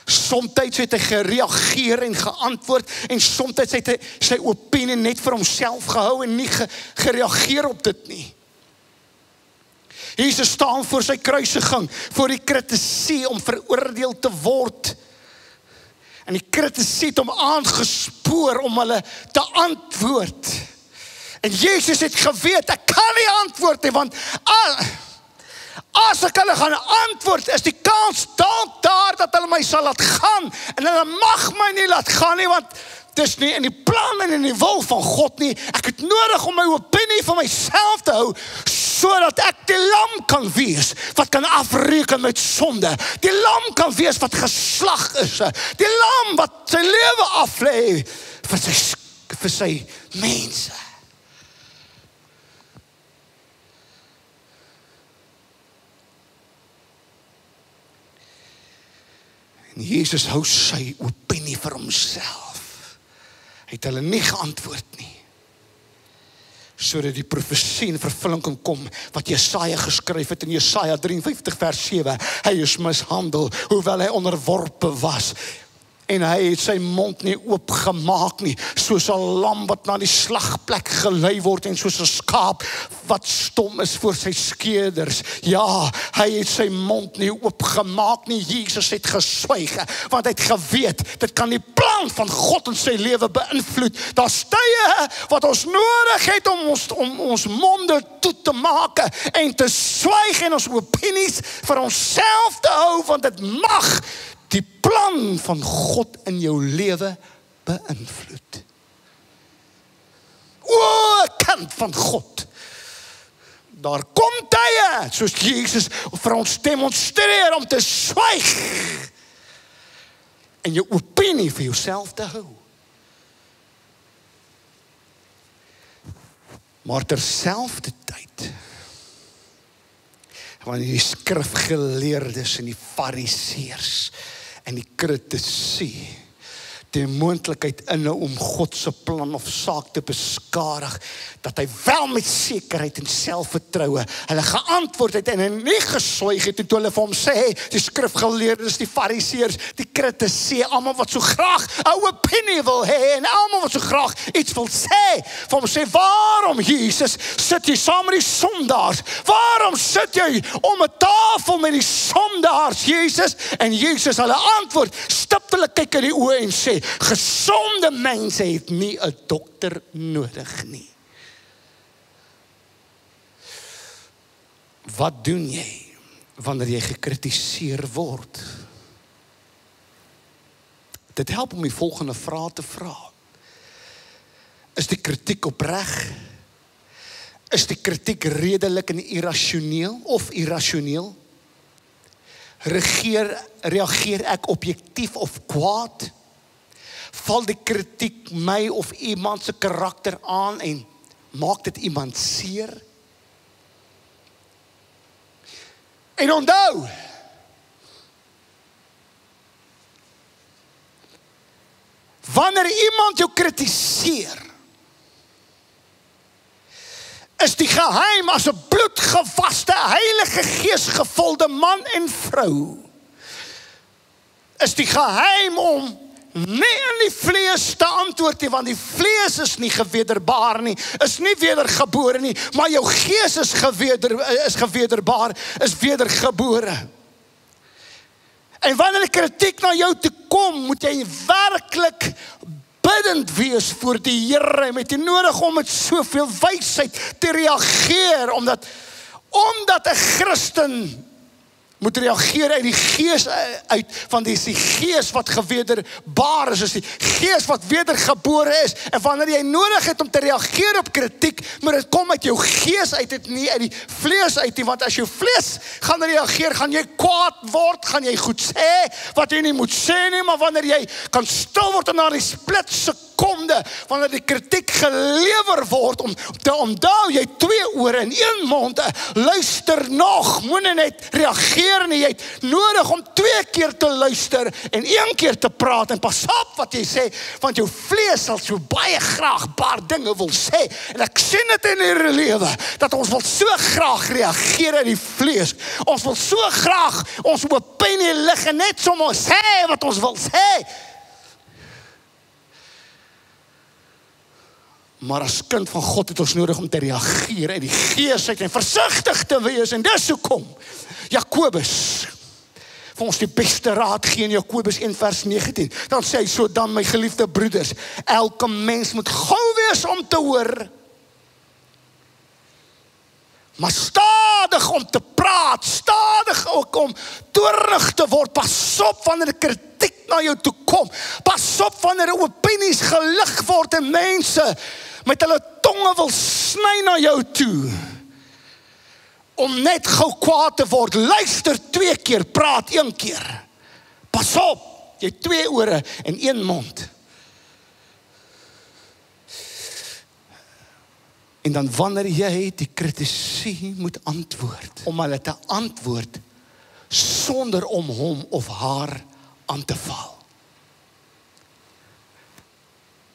Somstyds het hy gereageer en geantwoord en somstyds het hy sy opinie net vir homself gehou en nie ge, gereageer op dit nie. Jesus staan voor sy kruisiging, voor die kritisie om veroordeel te word. En die kritisie het hom aangespoor om hulle te antwoord. En Jesus het geweet ek kan nie antwoord nie want al As ek hulle gaan antwoord, is die kans daar dat hulle my sal laat gaan en hulle mag my nie laat gaan nie want dis nie in die plan en in die wil van God nie. Ek het nodig om my opinie vir myself te hou sodat ek die lam kan wees wat kan afreken met sonde. Die lam kan wees wat geslag is. Die lam wat sy lewe aflê vir sy vir sy mense. En Jesus hou sy opinie vir homself. Het hulle nie geantwoord nie. Sodat die profesie in vervulling kon kom wat Jesaja geskryf het in Jesaja 53 vers 7. Hy is mishandel hoewel hy onderworpe was en hy het sy mond nie oopgemaak nie soos 'n lam wat na die slagplek gelei word en soos 'n skaap wat stom is voor sy skeerders. Ja hy het sy mond nie oopgemaak nie. Jesus het geswyg want hy het geweet dit kan die plan van God in sy lewe beïnvloed. Daar's tye wat ons nodig het om ons om ons monde toe te maak en te swyg en ons opinies vir onsself te hou want dit mag die plan van God in jou lewe beïnvloed. O, kind van God. Daar kom tye soos Jesus vir ons demonstreer om te swyg en jou opinie vir jouself te hou. Maar terselfdertyd wanneer die skrifgeleerdes en die fariseërs en die kritisie die moontlikheid inhou om God se plan of saak te beskadig dat hy wel met sekerheid en selfvertroue hulle geantwoord het en hy nie geswyg het toe hulle vir hom sê die skrifgeleerdes die fariseërs die kritisie almal wat so graag 'n opinie wil hê en almal wat so graag iets wil sê vir hom sê waarom Jesus sit jy saam met die sondaars? Waarom sit jy om 'n tafel met die sondaars Jesus? En Jesus hulle antwoord stip hulle kyk in die oë en sê gesonde mense het nie 'n dokter nodig nie. Wat doen jy wanneer jy gekritiseer word? Dit help om die volgende vrae te vra. Is die kritiek opreg? Is die kritiek redelik en irrasioneel of irrasioneel? Regeer reageer ek objektief of kwaad? Val die kritiek my of iemand se karakter aan en maak dit iemand seer? En onthou Wanneer iemand jou kritiseer is die geheim as 'n bloedgewaste heilige gees gevulde man en vrou is die geheim om nie in die vlees te antwoord nie want die vlees is nie gewederbaar nie is nie wedergebore nie maar jou gees is geweder is gewederbaar is wedergebore. En wanneer die kritiek na jou toe kom moet jy werklik bidend wees voor die Here. Met die nodig om met soveel wysheid te reageer omdat omdat 'n Christen moet reageer uit die gees uit van die die gees wat gewederbaar is, is die gees wat wedergebore is en wanneer jy nodig het om te reageer op kritiek, moet dit kom uit jou gees uit dit nie uit die vlees uit nie want as jou vlees gaan reageer, gaan jy kwaad word, gaan jy goed sê wat jy nie moet sê nie, maar wanneer jy kan stil word en na die split se sekonde wanneer die kritiek gelewer word om te onthou jy twee ore en een mond. Luister nog, moenie net reageer nie. Jy het nodig om twee keer te luister en een keer te praat en pas op wat jy sê want jou vlees sal so baie graag paar dinge wil sê en ek sien dit in hierdie lewe dat ons wil so graag reageer in die vlees. Ons wil so graag ons opinie lig en net sommer sê wat ons wil sê. Maar as kind van God het ons nodig om te reageer in die gees uit en versigtig te wees en dis hoekom Jakobus vir ons die beste raad gee in Jakobus 1 vers 19. Dan sê hy so dan my geliefde broeders, elke mens moet gou wees om te hoor. Maar stadig om te praat, stadig ook om toornig te word. Pas op wanneer kritiek na jou toe kom. Pas op wanneer opinies gelig word en mense met hulle tonge wil sny na jou toe om net gou kwaad te word. Luister twee keer, praat een keer. Pas op, jy twee ore en een mond. En dan wanneer jy die kritisie moet antwoord, om hulle te antwoord sonder om hom of haar aan te val.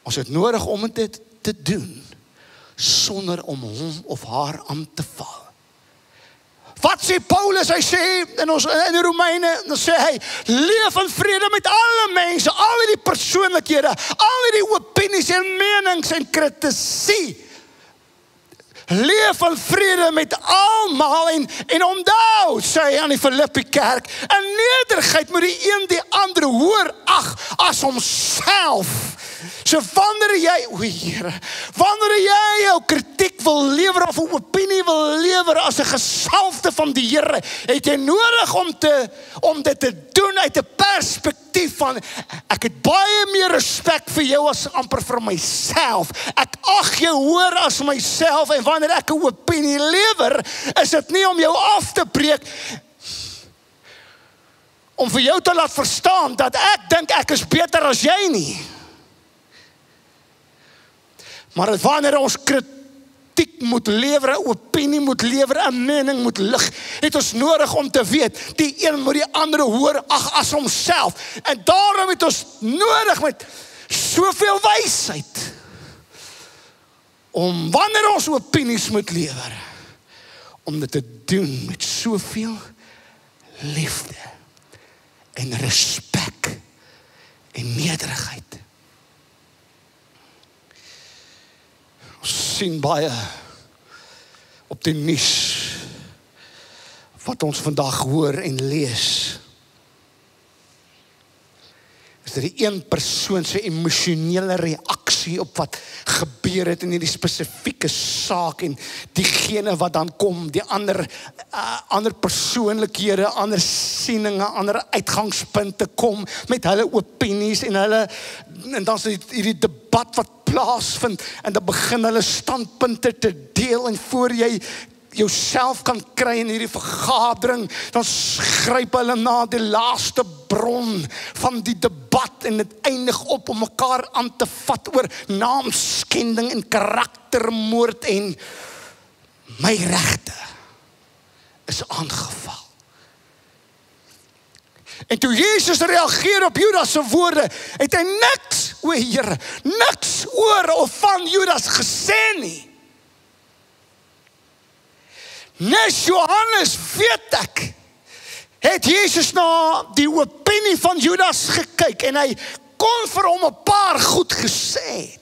Ons het nodig om dit te doen sonder om hom of haar aan te val. Wat sê Paulus? Hy sê in ons in die Romeine, dan sê hy: "Leef in vrede met alle mense, al die persoonlikhede, al die opinies en menings en kritisie. Leef in vrede met almal en en onthou, sê hy aan die Filippi kerk, in nederigheid moet die een die ander hoor ag as homself." So wanneer jy, o Here, wanneer jy jou kritiek wil lewer of 'n opinie wil lewer as 'n gesalfde van die Here, het jy nodig om te om dit te doen uit 'n perspektief van ek het baie meer respek vir jou as amper vir myself. Ek ag jou hoër as myself en wanneer ek 'n opinie lewer, is dit nie om jou af te breek om vir jou te laat verstaan dat ek dink ek is beter as jy nie. Maar wanneer ons kritiek moet lewer, opinie moet lewer, 'n mening moet lig, het ons nodig om te weet, die een moet die ander hoor ag as homself. En daarom het ons nodig met soveel wysheid om wanneer ons opinies moet lewer om dit te doen met soveel liefde en respek en nederigheid. Ons sien baie op die nuus wat ons vandag hoor en lees. Is dit die een persoon se emosionele reaksie op wat gebeur het in hierdie spesifieke saak en diegene wat dan kom, die ander uh, ander persoonlikhede, ander sieninge, ander uitgangspunte kom met hulle opinies en hulle en dan is hierdie debat wat plaasvind en dan begin hulle standpunte te deel en voor jy jouself kan kry in hierdie vergadering dan gryp hulle na die laaste bron van die debat en dit eindig op om mekaar aan te vat oor naamskending en karaktermoord en my regte is aangeval En toe Jesus reageer op Judas se woorde, het hy niks, o Here, niks oor of van Judas gesê nie. Nes Johannes weet ek het Jesus na die opinie van Judas gekyk en hy kon vir hom 'n paar goed gesê.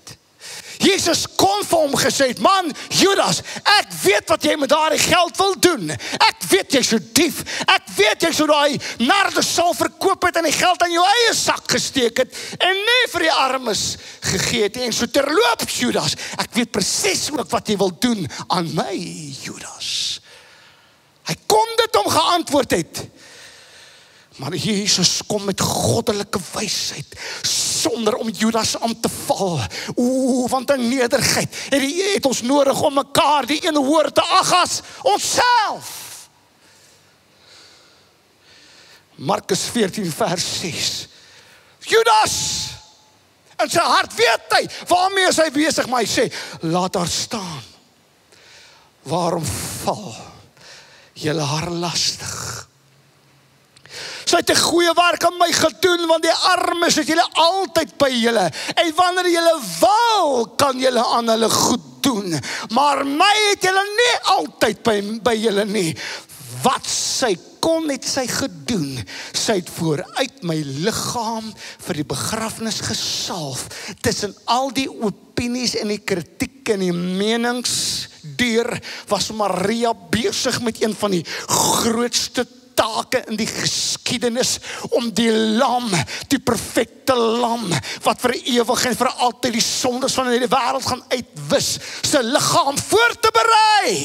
Jesus kon vir hom gesê het, "Man, Judas, ek weet wat jy met daardie geld wil doen. Ek weet jy's so dief. Ek weet jy sou daai narde sal verkoop het en die geld in jou eie sak gesteek het en nie vir die armes gegee het en so terloops, Judas. Ek weet presies ook wat jy wil doen aan my, Judas." Hy kon dit hom geantwoord het. Maar Jesus kom met goddelike wysheid sonder om Judas aan te val. Ooh, want in nederigheid het, het ons nodig om mekaar die een hoor te ag as onsself. Markus 14 vers 6. Judas In sy hart weet hy waarmee hy besig, maar hy sê, laat haar staan. Waarom val julle haar lastig? Sy het 'n goeie werk aan my gedoen want die armes het julle altyd by julle. En wanneer julle wil, kan julle aan hulle goed doen. Maar my het julle nie altyd by by julle nie. Wat sy kon net sy gedoen. Sy het vooruit my liggaam vir die begrafnis gesalf tussen al die opinies en die kritiek en die menings deur was Maria besig met een van die grootste take in die geskiedenis om die lam, die perfekte lam wat vir ewig en vir altyd die sondes van die wêreld gaan uitwis, sy liggaam voor te berei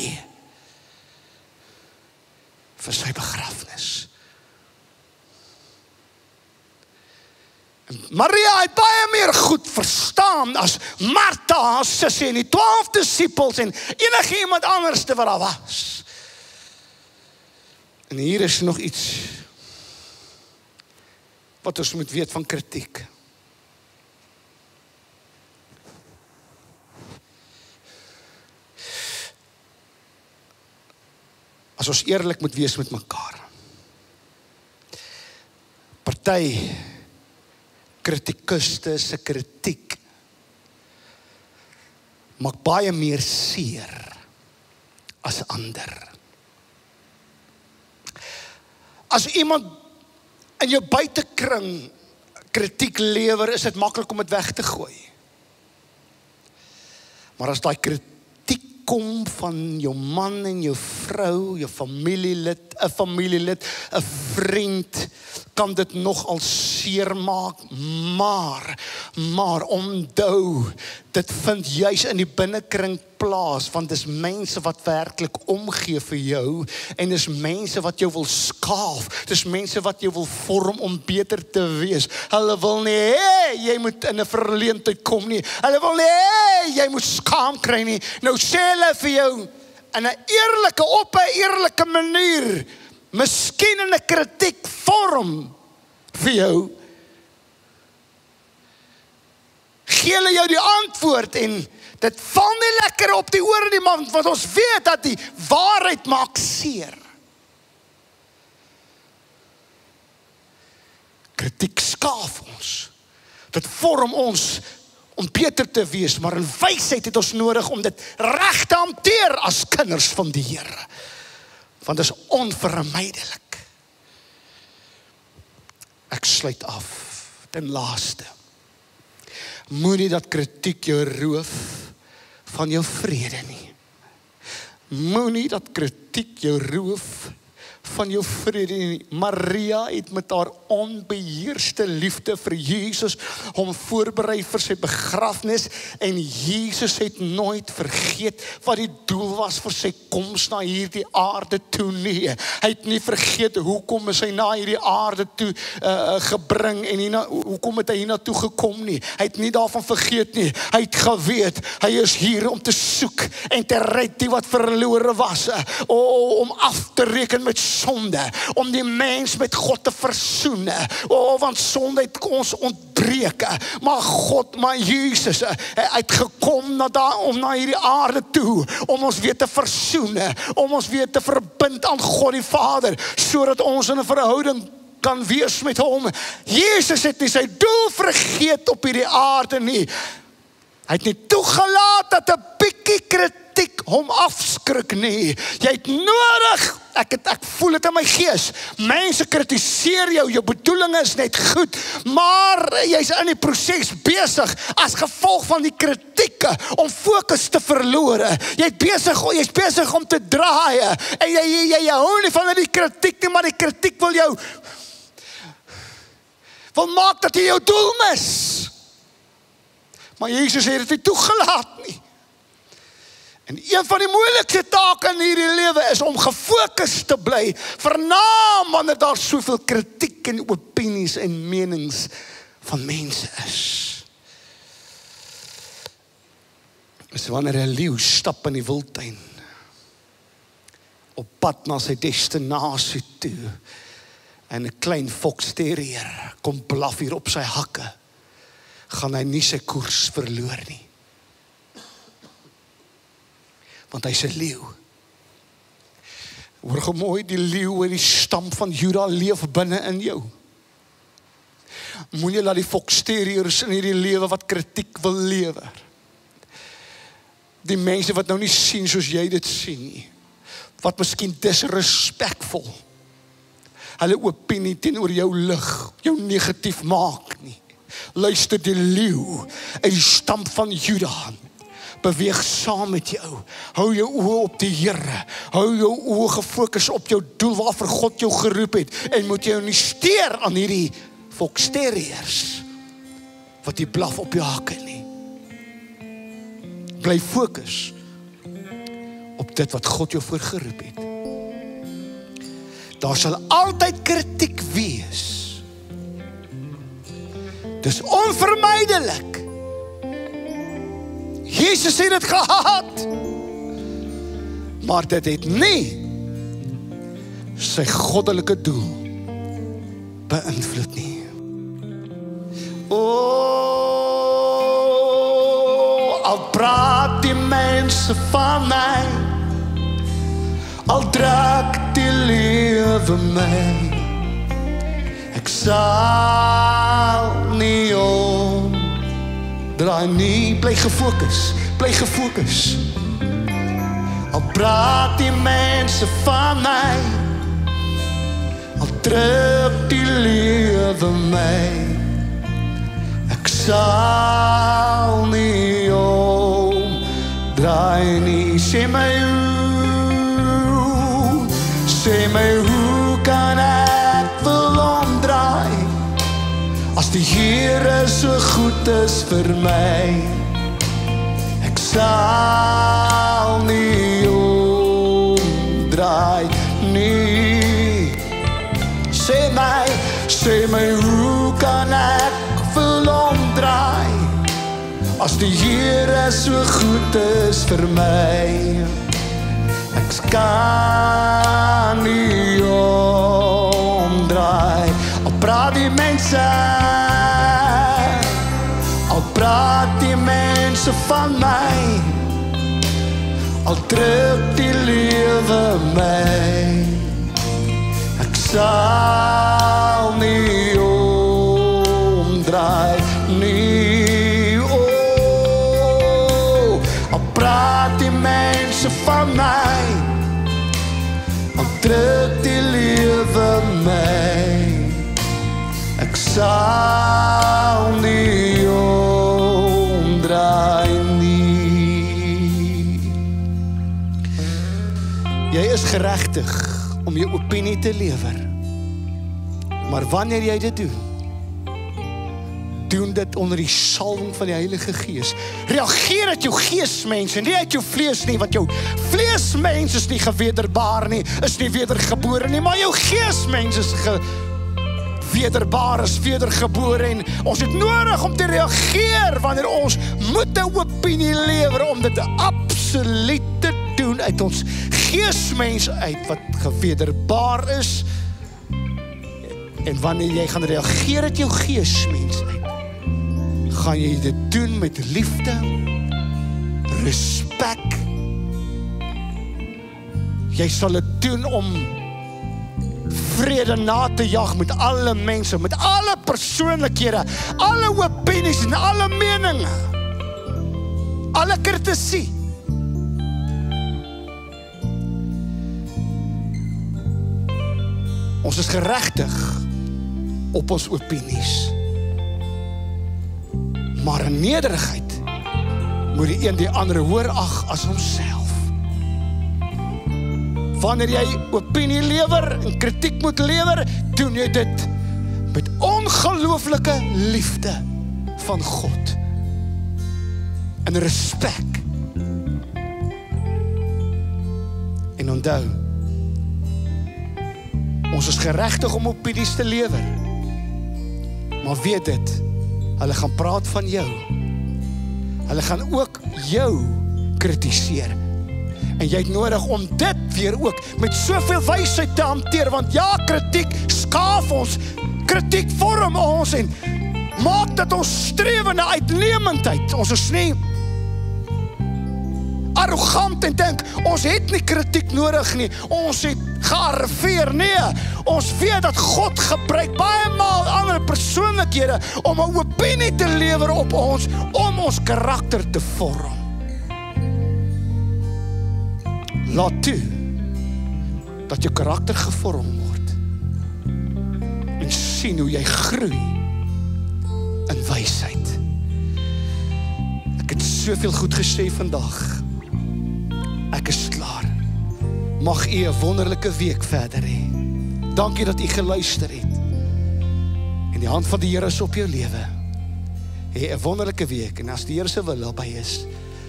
vir sy begrafnis. Maria het baie meer goed verstaan as Martha, haar sussie en die 12 disippels en enige iemand anders te wat daar was. En hier is nog iets wat ons moet weet van kritiek. As ons eerlik moet wees met mekaar. Party kritikuste se kritiek maak baie meer seer as ander. As iemand in jou buitekring kritiek lewer, is dit maklik om dit weg te gooi. Maar as daai kritiek kom van jou man en jou vrou, jou familielid, 'n familielid, 'n vriend, kan dit nogal seer maak, maar maar onthou, dit vind juis in die binnekring plaas want dis mense wat werklik omgee vir jou en dis mense wat jou wil skaaf. Dis mense wat jou wil vorm om beter te wees. Hulle wil nie hê jy moet in 'n verleentheid kom nie. Hulle wil nie hê jy moet skaam kry nie. Nou sê hulle vir jou in 'n eerlike op 'n eerlike manier, miskien in 'n kritiek vorm vir jou. Gee hulle jou die antwoord en Dit val nie lekker op die ore nie man, want ons weet dat die waarheid maak seer. Kritiek skaaf ons. Dit vorm ons om beter te wees, maar in wysheid het ons nodig om dit reg te hanteer as kinders van die Here. Want dit is onvermydelik. Ek sluit af. Ten laaste. Moenie dat kritiek jou roof van jou vrede nie. Moenie dat kritiek jou roof van jou vrede nie. Maria het met haar onbeheerste liefde vir Jesus hom voorberei vir sy begrafnis en Jesus het nooit vergeet wat die doel was vir sy koms na hierdie aarde toe nie. Hy het nie vergeet hoekom is hy na hierdie aarde toe uh, gebring en hier na hoekom het hy hier na toe gekom nie. Hy het nie daarvan vergeet nie. Hy het geweet hy is hier om te soek en te red die wat verlore was, uh, om af te reken met sonde, om die mens met God te versoen. O, oh, want sonde het ons ontbreek. Maar God, maar Jesus, hy het gekom na daar om na hierdie aarde toe om ons weer te versoen, om ons weer te verbind aan God die Vader, sodat ons in 'n verhouding kan wees met hom. Jesus het nie sy doel vergeet op hierdie aarde nie. Hy het nie toegelaat dat 'n bietjie kritiek hom afskrik nie. Jy het nodig. Ek het ek voel dit in my gees. Mense kritiseer jou, jou bedoelinge is net goed, maar jy's in die proses besig as gevolg van die kritieke om fokus te verloor. Jy's besig, jy's besig om te draai en jy jy jy, jy hou nie van die kritiek nie, maar die kritiek wil jou wil maak dat jy jou doel mis. Maar Jesus het dit nie toegelaat nie. En een van die moeilikste take in hierdie lewe is om gefokus te bly vernaam wanneer daar soveel kritiek en opinies en menings van mense is. Dis wanneer 'n leeu stap in die wildtuin op pad na sy destinasie toe en 'n klein foksterrier kom blaf hier op sy hakke gaan hy nie sy koers verloor nie. Want hy's 'n leeu. Hoor gou mooi die leeu en die stam van Juda leef binne in jou. Moenie laat die foksterriers in hierdie lewe wat kritiek wil lewer. Die mense wat nou nie sien soos jy dit sien nie. Wat miskien disrespekvol hulle opinie teenoor jou lig, jou negatief maak nie. Luister die leeu uit die stam van Juda. Beweeg saam met jou. Hou jou oë op die Here. Hou jou oë gefokus op jou doel waarvoor God jou geroep het en moet jou nie steur aan hierdie foksterriers wat jy blaf op jou hakke nie. Bly fokus op dit wat God jou voorgeroep het. Daar sal altyd kritiek wees. Dis onvermydelik. Jesus het dit gehad. Maar dit het nie sy goddelike doel beïnvloed nie. O, al praat die mense van my al draak die lewe my ek sal nie draai nie bly gefokus bly gefokus al praat die mense van my al druk die lewe my ek sal nie om draai nie sê my sê my hoe die Here so goed is vir my. Ek sal nie omdraai nie. Sê my sê my hoe kan ek wil omdraai? As die Here so goed is vir my ek kan nie omdraai. Al praat die mense mense van my. Al druk die lewe my. Ek sal nie omdraai nie. Oh, al praat die mense van my. Al druk die lewe my. Ek sal geregtig om jou opinie te lewer maar wanneer jy dit doen doen dit onder die salwing van die Heilige Gees. Reageer uit jou geesmense, nie uit jou vlees nie, want jou vleesmens is nie gewederbaar nie, is nie wedergebore nie, maar jou geesmens is ge wederbaar is wedergebore en ons het nodig om te reageer wanneer ons moet 'n opinie lewer om dit absoluut doen uit ons geesmens uit wat gewederbaar is. En wanneer jy gaan reageer uit jou geesmens uit, gaan jy dit doen met liefde, respek. Jy sal dit doen om vrede na te jag met alle mense, met alle persoonlikhede, alle opinies en alle meninge. Alle kritisie. Ons is geregtig op ons opinies. Maar in nederigheid moet die een die ander hoor ag as homself. Wanneer jy opinie lewer en kritiek moet lewer, doen jy dit met ongelooflike liefde van God. En respek. En onthou, ons is geregtig om opinies te lewer. Maar weet dit, hulle gaan praat van jou. Hulle gaan ook jou kritiseer. En jy het nodig om dit weer ook met soveel wysheid te hanteer want ja, kritiek skaaf ons. Kritiek vorm ons en Maak dat ons streef na uitnemendheid. Ons is nie arrogant en dink ons het nie kritiek nodig nie. Ons het gearriveer. Nee, ons weet dat God gebruik baie maal ander persoonlikhede om 'n opinie te lewer op ons om ons karakter te vorm. Laat toe dat jou karakter gevorm word. En sien hoe jy groei in wysheid. Ek het soveel goed gesê vandag. Ek is klaar. Mag u 'n wonderlike week verder hê. Dankie dat u geluister het. En die hand van die Here is op jou lewe. Hê 'n wonderlike week en as die Here se wil daarby is,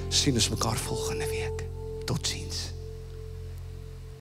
sien ons mekaar volgende week. Totsiens.